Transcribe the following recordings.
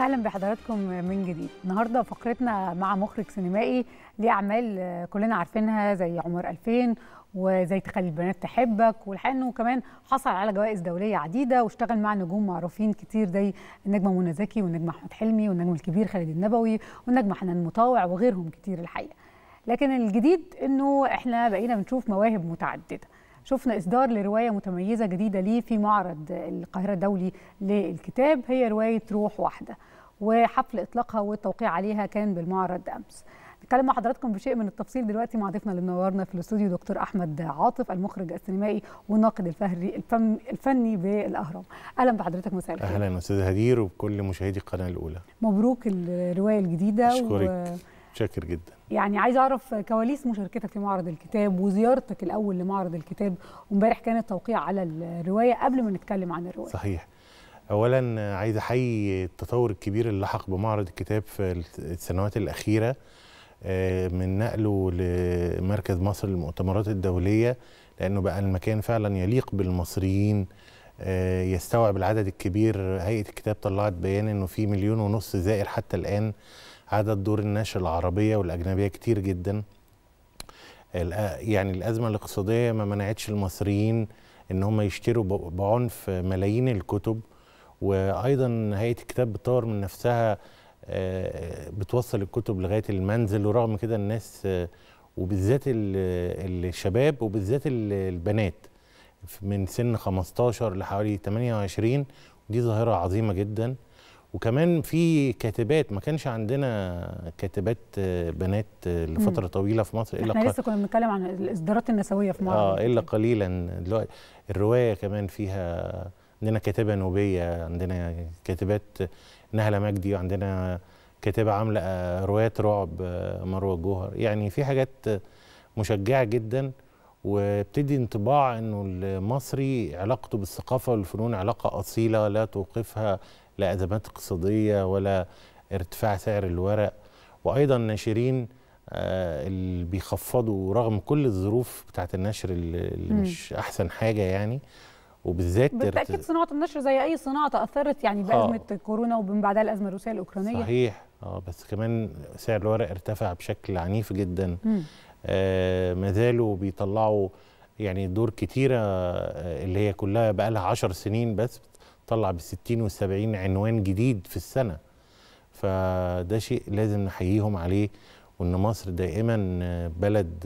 أهلا بحضراتكم من جديد. النهارده فقرتنا مع مخرج سينمائي ليه أعمال كلنا عارفينها زي عمر 2000 وزي تخلي البنات تحبك والحقيقة إنه كمان حصل على جوائز دولية عديدة واشتغل مع نجوم معروفين كتير زي النجمه منى زكي والنجم أحمد حلمي والنجم الكبير خالد النبوي والنجمه حنان مطاوع وغيرهم كتير الحقيقة. لكن الجديد إنه إحنا بقينا بنشوف مواهب متعددة. شفنا إصدار لرواية متميزة جديدة ليه في معرض القاهرة الدولي للكتاب هي رواية روح واحدة وحفل إطلاقها والتوقيع عليها كان بالمعرض أمس. نتكلم مع حضراتكم بشيء من التفصيل دلوقتي. مع ضيفنا اللي منورنا في الاستوديو دكتور أحمد عاطف المخرج السينمائي والناقد الفهري الفن الفني بالأهرام. أهلا بحضرتك مساء الخير. أهلا أستاذ هدير وبكل مشاهدي القناة الأولى. مبروك الرواية الجديدة أشكرك. و... شاكر جدا. يعني عايز أعرف كواليس مشاركتك في معرض الكتاب وزيارتك الأول لمعرض الكتاب وامبارح كان التوقيع على الرواية قبل ما نتكلم عن الرواية. صحيح. اولا عايز أحيي التطور الكبير اللي لحق بمعرض الكتاب في السنوات الأخيرة من نقله لمركز مصر للمؤتمرات الدولية لأنه بقى المكان فعلا يليق بالمصريين يستوعب العدد الكبير. هيئة الكتاب طلعت بيان إنه في مليون ونص زائر حتى الآن عدد دور النشر العربية والأجنبية كتير جدا. يعني الأزمة الاقتصادية ما منعتش المصريين إن هم يشتروا بعنف ملايين الكتب وأيضا هيئة الكتاب بتطور من نفسها بتوصل الكتب لغاية المنزل ورغم كده الناس وبالذات الشباب وبالذات البنات. من سن 15 لحوالي 28 دي ظاهرة عظيمة جدا. وكمان في كاتبات ما كانش عندنا كاتبات بنات لفترة طويلة في مصر إلا إحنا لسه كنا بنتكلم عن الإصدارات النسوية في مصر آه إلا قليلا. دلوقتي الرواية كمان فيها عندنا كاتبة نوبية عندنا كاتبات نهلة مجدي وعندنا كاتبة عاملة روايات رعب مروة جوهر يعني في حاجات مشجعة جدا وبتدي انطباع إنه المصري علاقته بالثقافة والفنون علاقة أصيلة لا توقفها. لا ازمات اقتصادية ولا ارتفاع سعر الورق. وأيضا ناشرين آه اللي بيخفضوا رغم كل الظروف بتاعت النشر اللي مش أحسن حاجة يعني. وبالذات بالتأكيد صناعة النشر زي أي صناعة تأثرت يعني بأزمة آه. كورونا ومن بعدها الأزمة الروسية الأوكرانية. صحيح. آه بس كمان سعر الورق ارتفع بشكل عنيف جدا. آه ما زالوا بيطلعوا يعني دور كتيرة آه اللي هي كلها بقى لها 10 سنين بس طلع ب 60 و 70 عنوان جديد في السنة. فده شيء لازم نحييهم عليه وإن مصر دائما بلد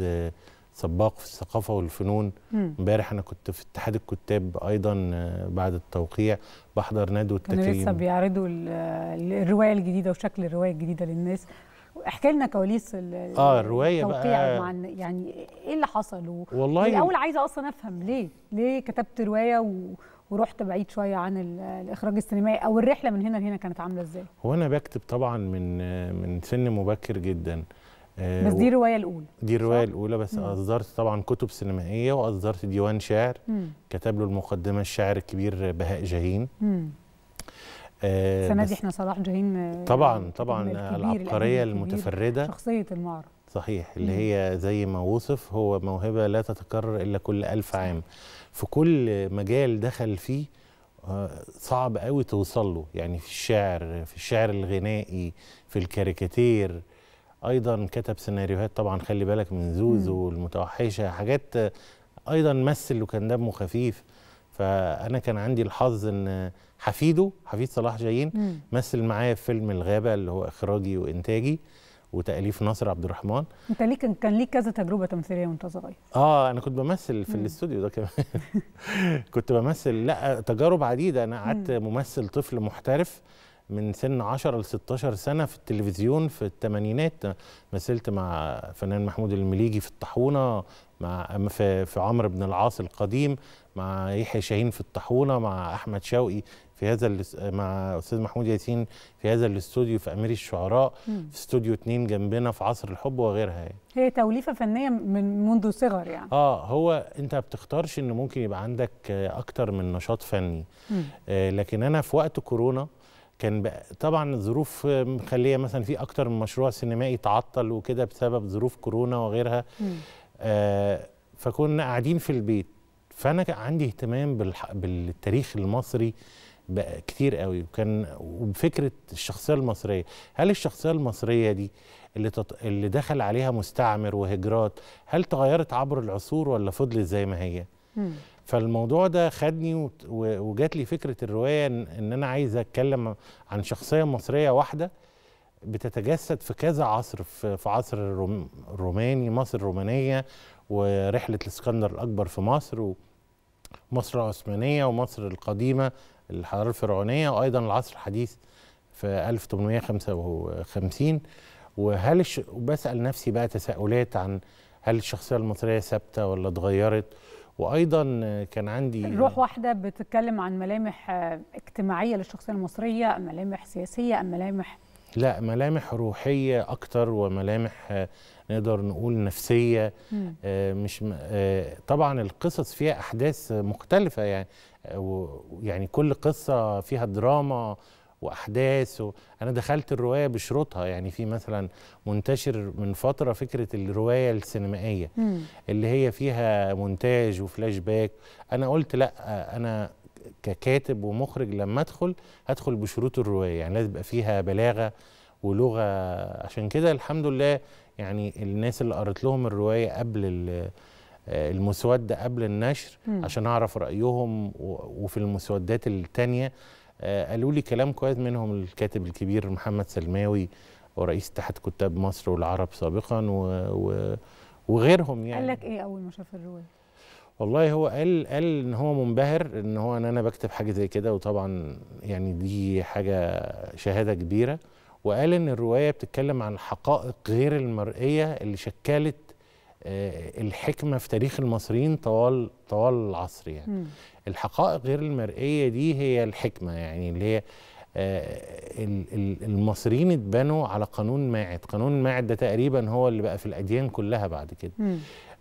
سباق في الثقافة والفنون. امبارح أنا كنت في اتحاد الكتاب أيضا بعد التوقيع بحضر ندوة التكريم كانوا لسه بيعرضوا الرواية الجديدة وشكل الرواية الجديدة للناس. احكي لنا كواليس آه الرواية بقى مع يعني إيه اللي حصل. والله الأول عايزة أصلا أفهم ليه ليه كتبت رواية و... ورحت بعيد شوية عن الإخراج السينمائي أو الرحلة من هنا لهنا كانت عاملة إزاي؟ هو أنا بكتب طبعا من من سن مبكر جدا. بس دي الرواية الأولى دي الرواية الأولى بس مم. أصدرت طبعا كتب سينمائية وأصدرت ديوان شعر. مم. كتب له المقدمة الشاعر الكبير بهاء جاهين السنة دي إحنا صلاح جاهين طبعا طبعا العبقرية المتفردة. شخصية المعرض. صحيح اللي. هي زي ما وصف هو موهبة لا تتكرر إلا كل ألف عام. في كل مجال دخل فيه صعب قوي توصل له يعني في الشعر في الشعر الغنائي في الكاريكاتير. أيضا كتب سيناريوهات طبعا خلي بالك من زوزو المتوحشة. حاجات أيضا مثل وكان دمه خفيف. فأنا كان عندي الحظ إن حفيده حفيد صلاح جايين مثل معايا في فيلم الغابة اللي هو إخراجي وإنتاجي. وتأليف ناصر عبد الرحمن. انت ليك كان ليك كذا تجربة تمثيلية وانت صغير؟ آه أنا كنت بمثل في الاستوديو ده كمان. كنت بمثل لا تجارب عديدة. أنا قعدت ممثل طفل محترف من سن 10 ل 16 سنة في التلفزيون في الثمانينات مثلت مع فنان محمود المليجي في الطاحونة مع في, في عمرو بن العاص القديم مع يحيى شاهين في الطاحونة مع أحمد شوقي. في هذا مع أستاذ محمود ياسين في هذا الاستوديو في أمير الشعراء مم. في استوديو اتنين جنبنا في عصر الحب وغيرها يعني. هي توليفة فنية من منذ صغر يعني آه هو أنت ما بتختارش إن ممكن يبقى عندك أكتر من نشاط فني آه لكن أنا في وقت كورونا كان بقى طبعا الظروف مخلية مثلا في أكتر من مشروع سينمائي تعطل وكده بسبب ظروف كورونا وغيرها آه فكنا قاعدين في البيت فأنا عندي اهتمام. بالتاريخ المصري بقى كتير قوي وكان وبفكره الشخصية المصرية هل الشخصية المصرية دي اللي تط... اللي دخل عليها مستعمر وهجرات هل تغيرت عبر العصور ولا فضلت زي ما هي مم. فالموضوع ده خدني و- وجات لي فكرة الرواية ان, إن أنا عايز أتكلم عن شخصية مصرية واحدة بتتجسد في كذا عصر في, في عصر الروم الروماني مصر الرومانية ورحلة الإسكندر الأكبر في مصر ومصر العثمانية ومصر القديمة الحضاره الفرعونية وأيضا العصر الحديث في 1855 وهل الش... وبسأل نفسي بقى تساؤلات عن هل الشخصية المصرية ثابتة ولا اتغيرت؟ وأيضا كان عندي روح واحدة بتتكلم عن ملامح اجتماعية للشخصية المصرية أم ملامح سياسية أم ملامح لا ملامح روحية أكتر وملامح نقدر نقول نفسية. مم. آه، مش آه، طبعا القصص فيها أحداث مختلفة يعني. آه، و- يعني كل قصة فيها دراما وأحداث و... أنا دخلت الرواية بشروطها. يعني في مثلا منتشر من فترة فكرة الرواية السينمائية مم. اللي هي فيها مونتاج وفلاش باك. أنا قلت لأ أنا ككاتب ومخرج لما أدخل هدخل بشروط الرواية. يعني لازم يبقى فيها بلاغة ولغة. عشان كده الحمد لله يعني الناس اللي قرأت لهم الرواية قبل آه، المسودة قبل النشر. عشان أعرف رأيهم و- وفي المسودات التانية آه، قالوا لي كلام كويس منهم الكاتب الكبير محمد سلماوي ورئيس اتحاد كتاب مصر والعرب سابقا و... و... وغيرهم يعني قال لك إيه أول ما شاف الرواية؟ والله هو قال قال إن هو منبهر إن هو إن أنا بكتب حاجة زي كده وطبعا يعني دي حاجة شهادة كبيرة وقال إن الرواية بتتكلم عن الحقائق غير المرئية اللي شكلت الحكمة في تاريخ المصريين طوال طوال العصر يعني. الحقائق غير المرئية دي هي الحكمة يعني اللي هي آه، ال- ال- المصريين اتبنوا على قانون ماعد قانون ماعد ده تقريبا هو اللي بقى في الأديان كلها بعد كده.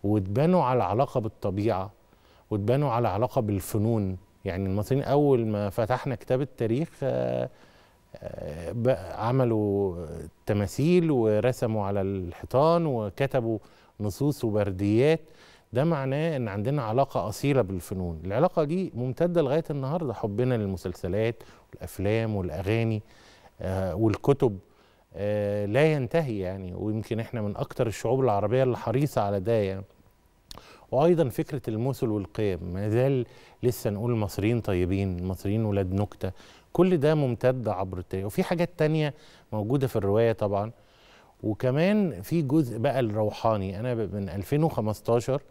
واتبنوا على علاقة بالطبيعة واتبنوا على علاقة بالفنون يعني المصريين أول ما فتحنا كتاب التاريخ آه، آه، عملوا تماثيل ورسموا على الحيطان وكتبوا نصوص وبرديات ده معناه إن عندنا علاقة أصيلة بالفنون. العلاقة دي ممتدة لغاية النهارده حبنا للمسلسلات والأفلام والأغاني آه، والكتب آه، لا ينتهي يعني. ويمكن إحنا من أكتر الشعوب العربية اللي حريصة على ده يعني. وأيضا فكرة المثل والقيم. ما زال لسه نقول المصريين طيبين المصريين ولاد نكتة. كل ده ممتد عبر التاريخ. وفي حاجات تانية موجودة في الرواية طبعا. وكمان في جزء بقى الروحاني. أنا من 2015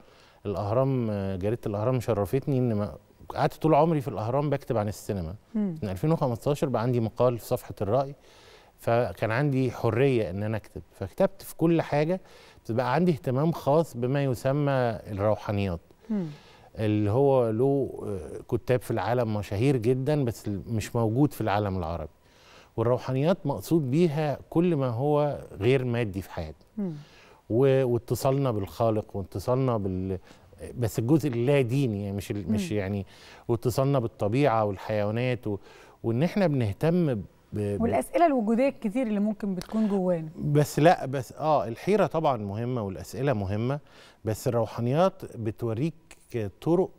الأهرام جريدة الأهرام شرفتني إن قعدت طول عمري في الأهرام بكتب عن السينما. مم. من 2015 بقى عندي مقال في صفحة الرأي فكان عندي حرية إن أنا أكتب. فكتبت في كل حاجة بقى عندي اهتمام خاص بما يسمى الروحانيات. مم. اللي هو له آه، كتاب في العالم مشاهير جدا بس مش موجود في العالم العربي. والروحانيات مقصود بيها كل ما هو غير مادي في حياتنا واتصالنا بالخالق واتصالنا بال بس الجزء اللا ديني يعني مش ال- مش. يعني واتصالنا بالطبيعة والحيوانات و... وإن إحنا بنهتم ب... ب... والأسئلة الوجودية الكتير اللي ممكن بتكون جوانا بس لا بس آه الحيرة طبعا مهمة والأسئلة مهمة بس الروحانيات بتوريك طرق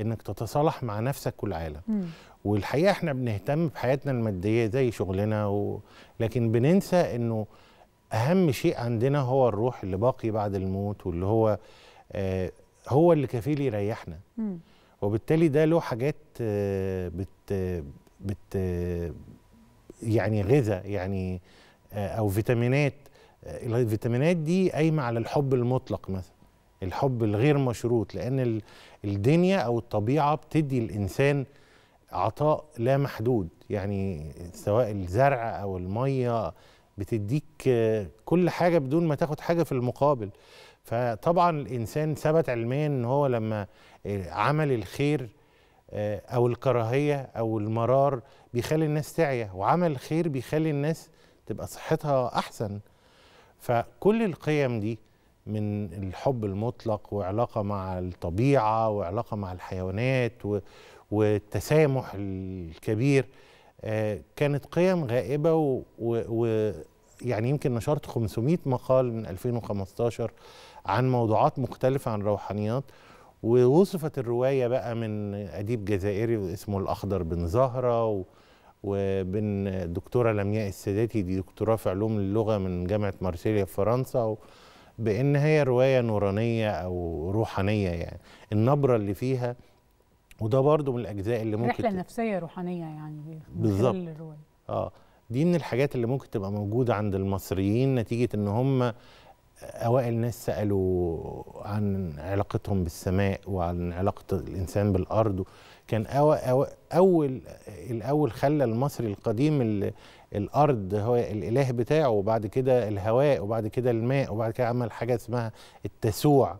إنك تتصالح مع نفسك والعالم مم. والحقيقة إحنا بنهتم بحياتنا المادية زي شغلنا و... لكن بننسى إنه أهم شيء عندنا هو الروح اللي باقي بعد الموت واللي هو آه هو اللي كفيل يريحنا. وبالتالي ده له حاجات آه، بت بت يعني غذاء يعني آه، أو فيتامينات آه، الفيتامينات دي قايمة على الحب المطلق مثلا الحب الغير مشروط لأن ال- الدنيا أو الطبيعة بتدي الإنسان عطاء لا محدود. يعني سواء الزرع أو المية بتديك كل حاجة بدون ما تاخد حاجة في المقابل. فطبعا الإنسان ثبت علميا إن هو لما عمل الخير آه، أو الكراهية أو المرار بيخلي الناس تعيا وعمل الخير بيخلي الناس تبقى صحتها أحسن. فكل القيم دي من الحب المطلق وعلاقة مع الطبيعة وعلاقة مع الحيوانات و- والتسامح الكبير آه، كانت قيم و- ويعني يمكن نشرت 500 مقال من 2015 عن موضوعات مختلفة عن روحانيات ووصفت الرواية بقى من أديب جزائري اسمه الأخضر بن زهرة و وبين الدكتوره لمياء الساداتي دي دكتوراه في علوم اللغة من جامعة مارسيليا في فرنسا و بأن هي رواية نورانية أو روحانية يعني. النبرة اللي فيها وده برضو من الأجزاء اللي ممكن رحلة نفسية روحانية يعني بالظبط. آه. دي من الحاجات اللي ممكن تبقى موجودة عند المصريين نتيجة إن هم أوائل ناس سألوا عن علاقتهم بالسماء وعن علاقة الإنسان بالأرض. كان أو أو اول الأول خلى المصري القديم ال- الأرض هو الإله بتاعه وبعد كده الهواء وبعد كده الماء وبعد كده عمل حاجة اسمها التسوع.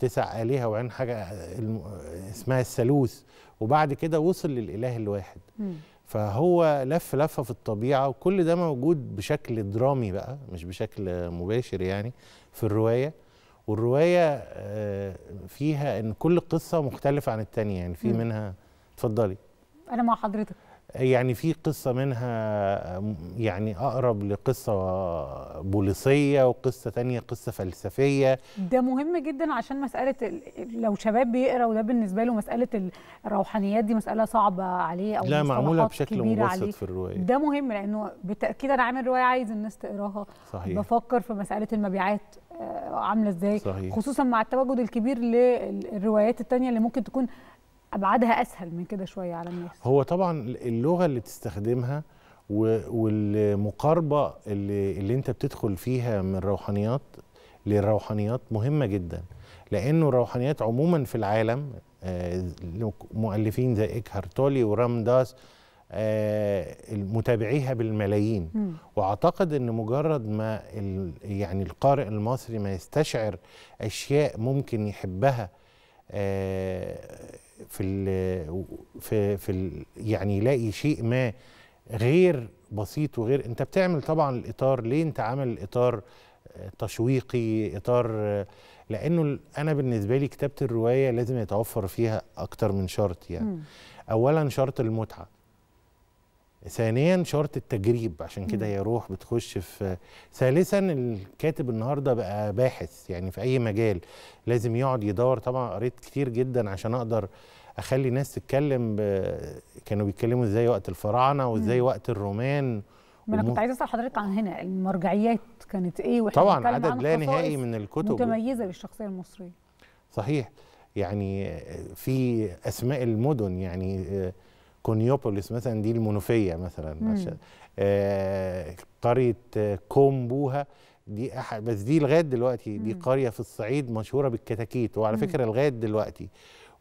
تسع آلهة وعين حاجة اسمها الثالوث وبعد كده وصل للإله الواحد مم. فهو لف لفة في الطبيعة وكل ده موجود بشكل درامي بقى مش بشكل مباشر يعني في الرواية والرواية آه، فيها إن كل قصة مختلفة عن التانية يعني في. منها اتفضلي أنا مع حضرتك يعني في قصة منها آم، يعني أقرب لقصة بوليسية وقصة تانية قصة فلسفية. ده مهم جدا عشان مسألة ال- لو شباب بيقرأ وده بالنسبة له مسألة ال- الروحانيات دي مسألة صعبة عليه أو لا معمولة بشكل مبسط. في الرواية. ده مهم لأنه بالتأكيد أنا عامل رواية عايز الناس تقراها. صحيح. بفكر في مسألة المبيعات آه، عاملة إزاي. خصوصا مع التواجد الكبير للروايات التانية اللي ممكن تكون أبعادها أسهل من كده شوية على الناس. هو طبعا اللغة اللي تستخدمها والمقاربة اللي اللي انت بتدخل فيها من الروحانيات للروحانيات مهمة جدا. لأنه الروحانيات عموما في العالم آه، مؤلفين زي إيكهارت تولي ورام داس آه، متابعيها بالملايين. مم. وأعتقد إن مجرد ما يعني القارئ المصري ما يستشعر أشياء ممكن يحبها آه، في ال في في ال يعني يلاقي شيء ما غير بسيط وغير انت بتعمل طبعا الإطار ليه انت عامل الاطار آه، تشويقي إطار لأنه أنا بالنسبة لي كتابة الرواية لازم يتوفر فيها أكتر من شرط يعني مم. اولا شرط المتعة ثانيا شرط التجريب عشان كده. هي روح بتخش في ثالثا الكاتب النهارده بقى باحث يعني في أي مجال لازم يقعد يدور. طبعا قريت كتير جدا عشان أقدر أخلي ناس تتكلم ب... كانوا بيتكلموا إزاي وقت الفراعنة وإزاي. وقت الرومان ما أنا كنت عايزة أسأل حضرتك عن هنا المرجعيات كانت إيه؟ وإحنا طبعا عدد لا نهائي من الكتب. متميزة للشخصيه المصرية. صحيح. يعني في أسماء المدن يعني كونيوبوليس مثلا دي المنوفيه مثلا آه، قرية آه، كومبوها دي أحد بس دي لغاية دلوقتي دي. قرية في الصعيد مشهورة بالكتاكيت وعلى. فكرة لغاية دلوقتي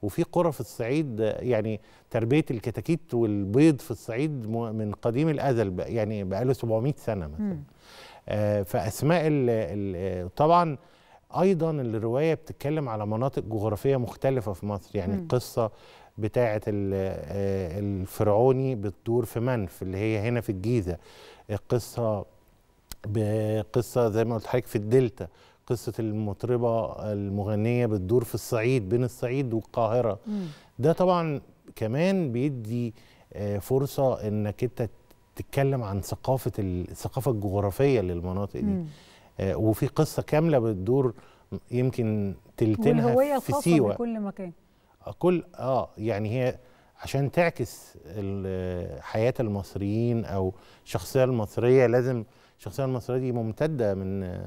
وفي قرى في الصعيد يعني تربية الكتاكيت والبيض في الصعيد م- من قديم الأزل بقى يعني بقاله 700 سنة مثلا. آه، فأسماء ال ال طبعا أيضا الرواية بتتكلم على مناطق جغرافية مختلفة في مصر يعني مم. القصة بتاعة ال- آه، الفرعوني بتدور في منف اللي هي هنا في الجيزة. القصة بقصه زي ما قلت لحضرتك في الدلتا. قصة المطربة المغنية بتدور في الصعيد بين الصعيد والقاهرة. مم. ده طبعا كمان بيدي آه، فرصة إنك أنت تتكلم عن ثقافة ال- الثقافه الجغرافية للمناطق دي. مم. آه، وفي قصة كاملة بتدور يمكن تلتينها في الخاصه سيوة. بكل مكان. كل آه يعني هي عشان تعكس حياة المصريين أو الشخصيه المصرية لازم الشخصية المصرية دي ممتدة من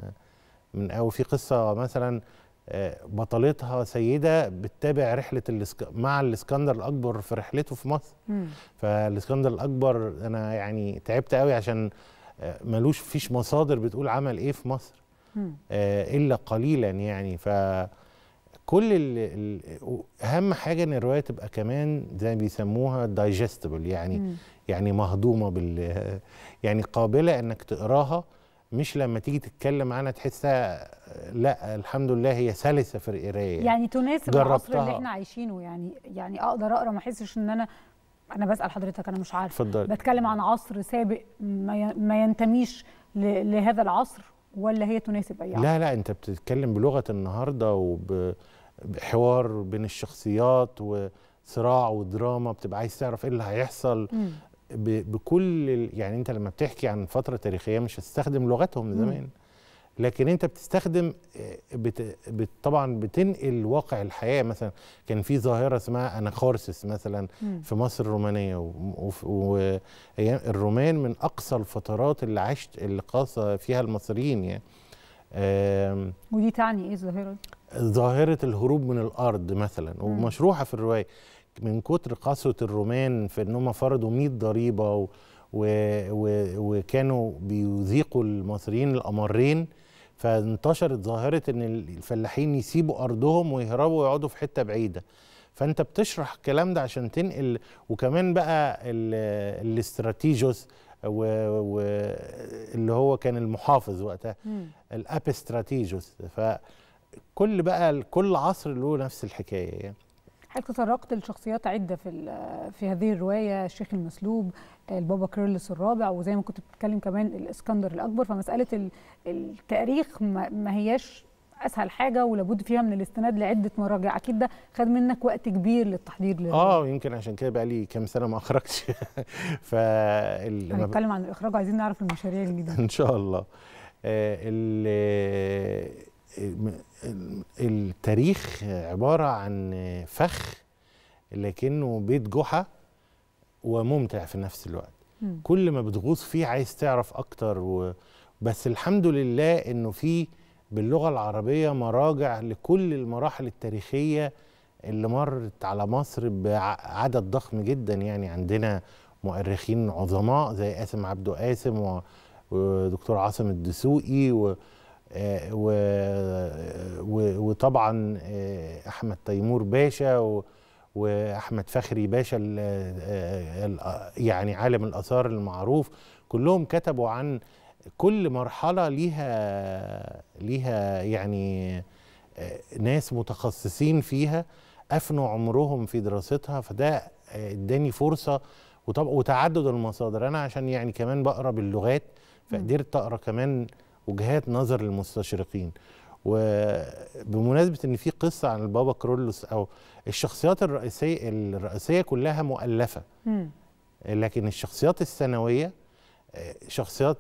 من أو في قصة مثلا آه، بطلتها سيدة بتتابع رحلة الاسك... مع الإسكندر الأكبر في رحلته في مصر مم. فالإسكندر الأكبر أنا يعني تعبت قوي عشان آه، ملوش فيش مصادر بتقول عمل إيه في مصر مم. آه، إلا قليلا يعني ف كل ال ال أهم حاجة إن الرواية تبقى كمان زي ما بيسموها دايجستبل يعني مم. يعني مهضومة بال يعني قابلة إنك تقراها مش لما تيجي تتكلم عنها تحسها لأ الحمد لله هي سلسة في القراية يعني تناسب العصر اللي. إحنا عايشينه يعني يعني أقدر أقرأ ما أحسش إن أنا أنا بسأل حضرتك أنا مش عارفة اتفضل بتكلم عن عصر سابق ما ينتميش لهذا العصر ولا هي تناسب اي عصر لا لا أنت بتتكلم بلغة النهارده وبحوار بين الشخصيات وصراع ودراما بتبقى عايز تعرف إيه اللي هيحصل بكل ال- يعني أنت لما بتحكي عن فترة تاريخية مش هتستخدم لغتهم مم. زمان لكن أنت بتستخدم آه، بت بت طبعا بتنقل واقع الحياة مثلا كان في ظاهرة اسمها اناخورسس مثلا مم. في مصر الرومانية والرومان من أقصى الفترات اللي عشت اللي قاس فيها المصريين يعني آم، ودي تعني إيه الظاهرة دي؟ ظاهرة الهروب من الأرض مثلا ومشروحة في الرواية من كتر قسوة الرومان في إنهم فرضوا 100 ضريبة و و و وكانوا بيذيقوا المصريين الأمرين فانتشرت ظاهرة إن الفلاحين يسيبوا أرضهم ويهربوا ويقعدوا في حتة بعيدة. فأنت بتشرح الكلام ده عشان تنقل وكمان بقى ال- الاستراتيجوس و- و- اللي هو كان المحافظ وقتها. الأبستراتيجوس. فكل بقى كل عصر له نفس الحكاية. يعني حضرتك تطرقت لشخصيات عدة في في هذه الرواية الشيخ المسلوب البابا كيرلس الرابع وزي ما كنت بتتكلم كمان الإسكندر الأكبر. فمسألة ال- التاريخ ما هياش أسهل حاجة ولابد فيها من الاستناد لعدة مراجع. أكيد ده خد منك وقت كبير للتحضير. آه يمكن عشان كده بقى لي كام سنة ما أخرجش. ف هنتكلم عن الإخراج وعايزين نعرف المشاريع الجديدة. إن شاء الله. آه، ال- التاريخ عبارة عن فخ لكنه بيت جحا وممتع في نفس الوقت مم. كل ما بتغوص فيه عايز تعرف أكتر و... بس الحمد لله إنه في باللغة العربية مراجع لكل المراحل التاريخية اللي مرت على مصر بعدد ضخم جدا يعني عندنا مؤرخين عظماء زي قاسم عبده قاسم. ودكتور عاصم الدسوقي و... آه،. وطبعا آه، أحمد تيمور باشا. وأحمد فخري باشا ال- آه، يعني عالم الآثار المعروف كلهم كتبوا عن كل مرحلة ليها ليها يعني ناس متخصصين فيها أفنوا عمرهم في دراستها فده اداني فرصة وطب وتعدد المصادر أنا عشان يعني كمان بقرأ باللغات فقدرت أقرأ كمان وجهات نظر المستشرقين وبمناسبة إن في قصة عن البابا كرولوس أو الشخصيات الرئيسية الرئيسية كلها مؤلفة. لكن الشخصيات الثانوية شخصيات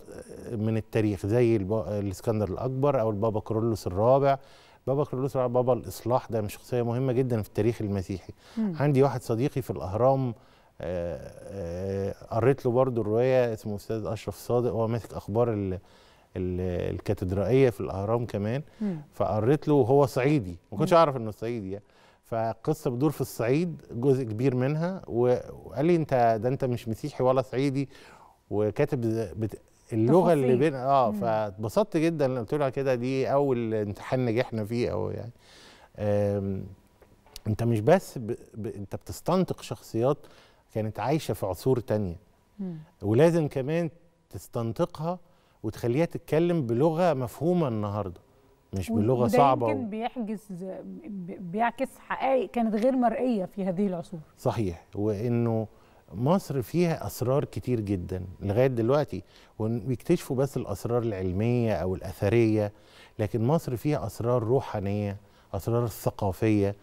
من التاريخ زي الإسكندر الأكبر أو البابا كرولوس الرابع بابا كرولوس الرابع بابا الإصلاح ده شخصية مهمة جدا في التاريخ المسيحي مم. عندي واحد صديقي في الأهرام آه، آه، قريت له برضو الروايه اسمه أستاذ أشرف صادق هو ماسك أخبار الكاتدرائية في الأهرام كمان مم. فقريت له وهو صعيدي ما كنتش أعرف إنه صعيدي يعني فقصة بتدور في الصعيد جزء كبير منها وقال لي انت ده أنت مش مسيحي ولا صعيدي وكاتب بت... اللغة اللي. بين آه. فاتبسطت جدا لما قلت له كده دي أول امتحان نجحنا فيه أو يعني آم، أنت مش بس ب... ب... أنت بتستنطق شخصيات كانت عايشة في عصور تانية مم. ولازم كمان تستنطقها وتخليها تتكلم بلغة مفهومة النهارده مش بلغة وده صعبة يمكن بيحجز بيعكس حقائق كانت غير مرئية في هذه العصور صحيح وإنه مصر فيها أسرار كتير جدا لغاية دلوقتي وبيكتشفوا بس الأسرار العلمية أو الأثرية لكن مصر فيها أسرار روحانية أسرار ثقافية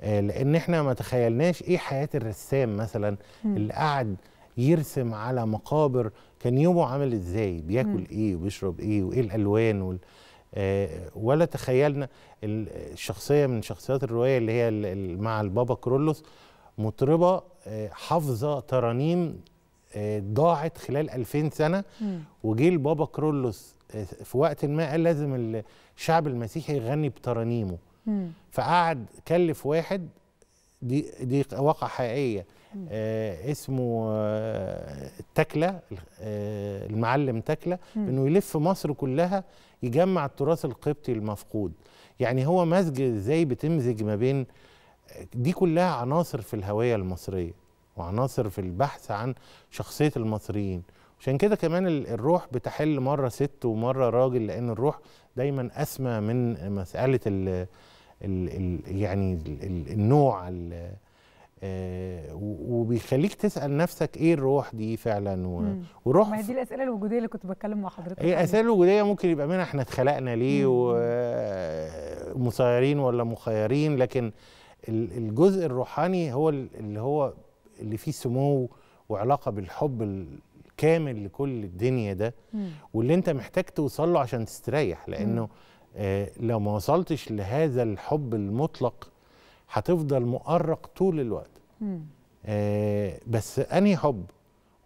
آه، لأن إحنا ما تخيلناش إيه حياة الرسام مثلا. اللي قعد يرسم على مقابر كان يومه عامل إزاي بياكل مم. إيه وبيشرب إيه وإيه الألوان وال آه، ولا تخيلنا ال- الشخصيه من شخصيات الرواية اللي هي مع البابا كرولوس مطربة آه، حافظة ترانيم آه، ضاعت خلال 2000 سنة. وجه البابا كرولوس آه، في وقت ما قال لازم الشعب المسيحي يغني بترانيمه مم. فقعد كلف واحد دي دي واقعة حقيقية آه اسمه آه تكلة آه المعلم تكلة مم. إنه يلف مصر كلها يجمع التراث القبطي المفقود. يعني هو مزج إزاي بتمزج ما بين دي كلها عناصر في الهوية المصرية وعناصر في البحث عن شخصية المصريين. عشان كده كمان ال- الروح بتحل مرة ست ومرة راجل لأن الروح دايما أسمى من مسألة ال ال ال يعني ال ال النوع ال آه، وبيخليك تسأل نفسك إيه الروح دي فعلا و-. وروح ما هي دي الأسئلة الوجودية اللي كنت بتكلم مع حضرتك هي عليها. أسئلة الوجوديه ممكن يبقى منها إحنا اتخلقنا ليه. ومسيرين ولا مخيرين لكن ال- الجزء الروحاني هو ال- اللي هو اللي فيه سمو وعلاقة بالحب الكامل لكل الدنيا ده مم. واللي انت محتاج توصل له عشان تستريح لأنه آه لو ما وصلتش لهذا الحب المطلق هتفضل مؤرق طول الوقت. آه بس أنهي حب؟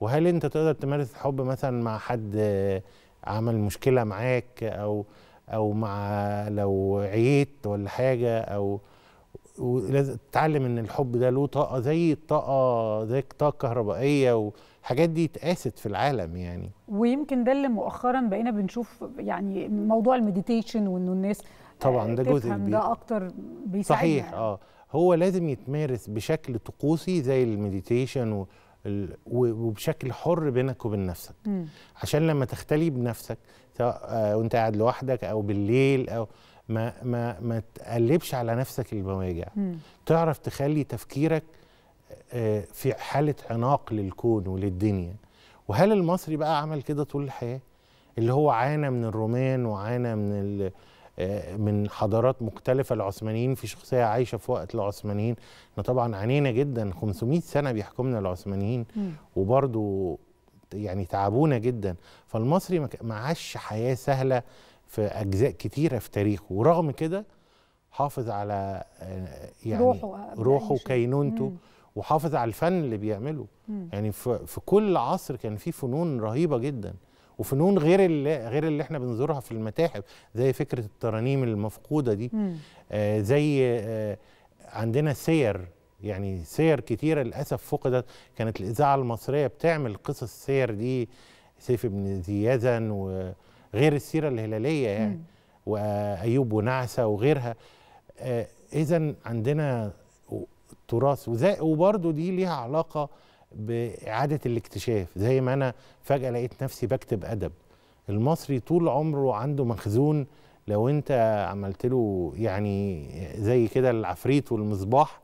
وهل أنت تقدر تمارس الحب مثلا مع حد آه عمل مشكلة معاك أو أو مع لو عييت ولا حاجة أو ولازم تتعلم إن الحب ده له طاقة زي الطاقه زي الطاقه الكهربائيه والحاجات دي اتقاست في العالم يعني. ويمكن ده اللي مؤخرا بقينا بنشوف يعني موضوع ال meditation وإنه الناس طبعا ده جزء كبير ده أكتر بيساعدنا صحيح آه. هو لازم يتمارس بشكل طقوسي زي ال meditation وبشكل حر بينك وبين نفسك. عشان لما تختلي بنفسك سواء آه، وانت قاعد لوحدك أو بالليل أو ما ما ما تقلبش على نفسك المواجع. تعرف تخلي تفكيرك آه، في حالة عناق للكون وللدنيا وهل المصري بقى عمل كده طول الحياة اللي هو عانى من الرومان وعانى من ال- من حضارات مختلفة العثمانيين في شخصية عايشة في وقت العثمانيين إحنا طبعا عانينا جدا 500 سنة بيحكمنا العثمانيين. وبرضو يعني تعبونا جدا فالمصري ما عاش حياة سهلة في أجزاء كتيرة في تاريخه ورغم كده حافظ على آه، يعني روحه قبل روحه. وكينونته مم. وحافظ على الفن اللي بيعمله مم. يعني في كل عصر كان في فنون رهيبة جدا وفنون غير اللي غير اللي إحنا بنزورها في المتاحف زي فكرة الترانيم المفقودة دي. آه زي آه عندنا سير يعني سير كتيرة للأسف فقدت كانت الإذاعة المصرية بتعمل قصص السير دي سيف بن ذي يزن وغير السيرة الهلالية يعني مم. وأيوب ونعسة وغيرها آه إذا عندنا تراث وزي وبرضه دي ليها علاقة بإعادة الاكتشاف. زي ما أنا فجأة لقيت نفسي بكتب أدب. المصري طول عمره عنده مخزون لو أنت عملت له يعني زي كده العفريت والمصباح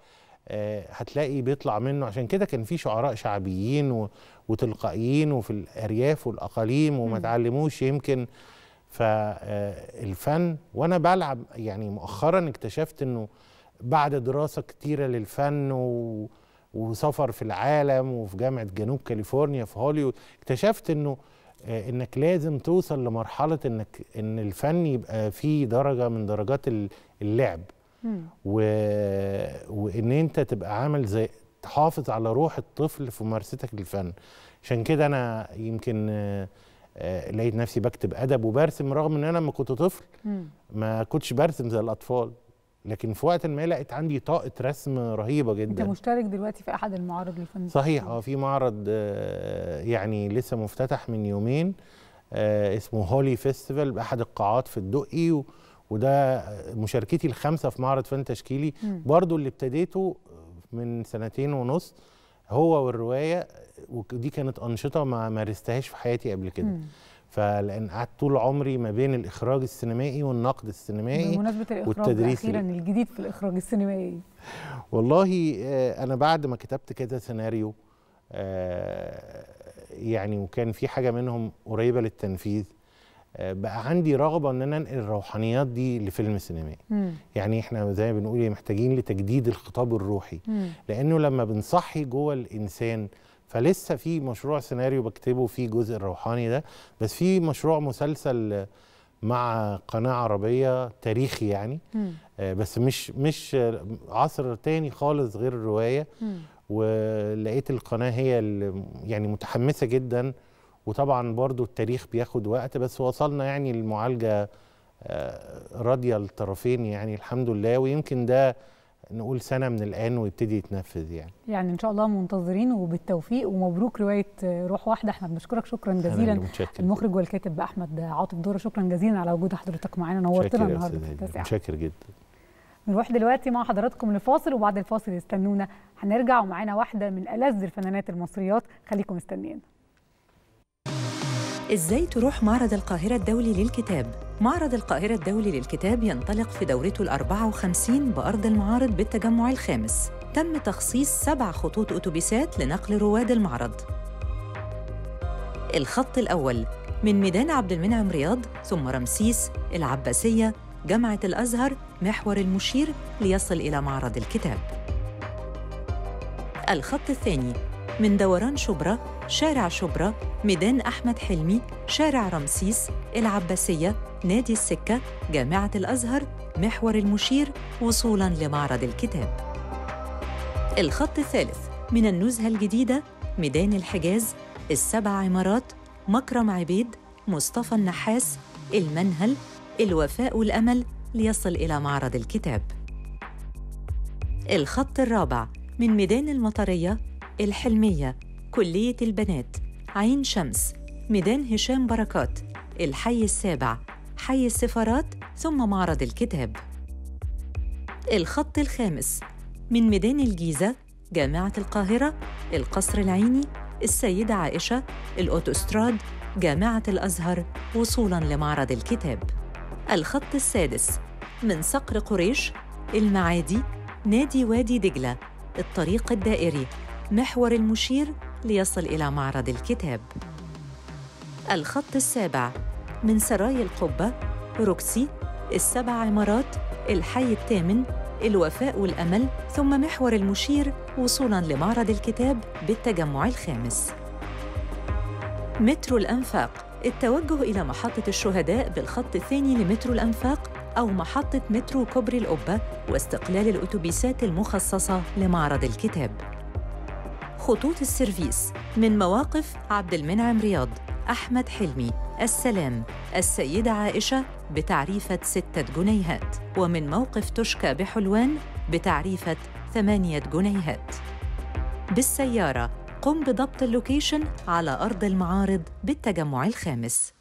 آه، هتلاقي بيطلع منه. عشان كده كان في شعراء شعبيين وتلقائيين وفي الأرياف والأقاليم وما. تعلموش يمكن. فالفن وأنا بلعب يعني مؤخرا اكتشفت إنه بعد دراسة كتيرة للفن و وسفر في العالم وفي جامعة جنوب كاليفورنيا في هوليوود اكتشفت إنه آه، إنك لازم توصل لمرحلة إنك إن الفن يبقى فيه درجة من درجات ال- اللعب. و... وإن أنت تبقى عامل زي تحافظ على روح الطفل في ممارستك للفن عشان كده أنا يمكن آه، آه، لقيت نفسي بكتب أدب وبرسم رغم إن أنا لما كنت طفل. ما كنتش برسم زي الأطفال لكن في وقت ما لقيت عندي طاقة رسم رهيبة انت جدا مشترك دلوقتي في أحد المعارض للفن صحيح آه في معرض آه، يعني لسه مفتتح من يومين آه، اسمه هولي فيستيفال بأحد القاعات في الدقي وده مشاركتي الخامسة في معرض فن تشكيلي. برضو اللي ابتديته من سنتين ونص هو والرواية ودي كانت أنشطة ما مارستهاش في حياتي قبل كده. فلان قعدت طول عمري ما بين الإخراج السينمائي والنقد السينمائي بمناسبة الإخراج والتدريس أخيرا ال- الجديد في الإخراج السينمائي والله آه، أنا بعد ما كتبت كذا سيناريو آه، يعني وكان في حاجة منهم قريبة للتنفيذ آه، بقى عندي رغبة إن أنا أنقل الروحانيات دي لفيلم سينمائي. يعني إحنا زي ما بنقول إيه، محتاجين لتجديد الخطاب الروحي مم. لأنه لما بنصحي جوه الإنسان فلسه في مشروع سيناريو بكتبه فيه الجزء الروحاني ده بس في مشروع مسلسل مع قناة عربية تاريخي يعني. آه، بس مش مش عصر تاني خالص غير الرواية. ولقيت القناة هي اللي يعني متحمسة جدا وطبعا برضو التاريخ بياخد وقت بس وصلنا يعني للمعالجه آه، راضيه الطرفين يعني الحمد لله ويمكن ده نقول سنة من الآن ويبتدي يتنفذ يعني. يعني إن شاء الله منتظرين وبالتوفيق ومبروك رواية روح واحدة. إحنا بنشكرك شكرا جزيلا. المخرج والكاتب أحمد عاطف. دورة شكرا جزيلا على وجود حضرتك معانا. نورتنا النهارده متشكر جدا. نروح دلوقتي مع حضراتكم لفاصل وبعد الفاصل استنونا هنرجع ومعانا واحدة من ألذ الفنانات المصريات. خليكم مستنيين. إزاي تروح معرض القاهرة الدولي للكتاب؟ معرض القاهرة الدولي للكتاب ينطلق في دورته الأربعة وخمسين بأرض المعارض بالتجمع الخامس. تم تخصيص سبع خطوط أتوبيسات لنقل رواد المعرض. الخط الأول من ميدان عبد المنعم رياض ثم رمسيس العباسية جامعة الأزهر محور المشير ليصل إلى معرض الكتاب. الخط الثاني من دوران شبرا شارع شبرا ميدان أحمد حلمي شارع رمسيس العباسية نادي السكة جامعة الأزهر محور المشير وصولاً لمعرض الكتاب. الخط الثالث من النزهة الجديدة ميدان الحجاز السبع عمارات مكرم عبيد مصطفى النحاس المنهل الوفاء والأمل ليصل إلى معرض الكتاب. الخط الرابع من ميدان المطرية الحلمية كلية البنات. عين شمس. ميدان هشام بركات. الحي السابع. حي السفارات ثم معرض الكتاب. الخط الخامس. من ميدان الجيزة جامعة القاهرة القصر العيني السيدة عائشة الأوتوستراد جامعة الأزهر وصولاً لمعرض الكتاب. الخط السادس. من صقر قريش المعادي نادي وادي دجلة الطريق الدائري محور المشير ليصل إلى معرض الكتاب. الخط السابع. من سراي القبة روكسي السبع عمارات الحي الثامن الوفاء والأمل ثم محور المشير وصولاً لمعرض الكتاب بالتجمع الخامس. مترو الأنفاق. التوجه إلى محطة الشهداء بالخط الثاني لمترو الأنفاق أو محطة مترو كوبري القبة واستقلال الأتوبيسات المخصصة لمعرض الكتاب. خطوط السيرفيس من مواقف عبد المنعم رياض أحمد حلمي السلام السيدة عائشة بتعريفة ستة جنيهات ومن موقف توشكى بحلوان بتعريفة ثمانية جنيهات. بالسيارة قم بضبط اللوكيشن على أرض المعارض بالتجمع الخامس.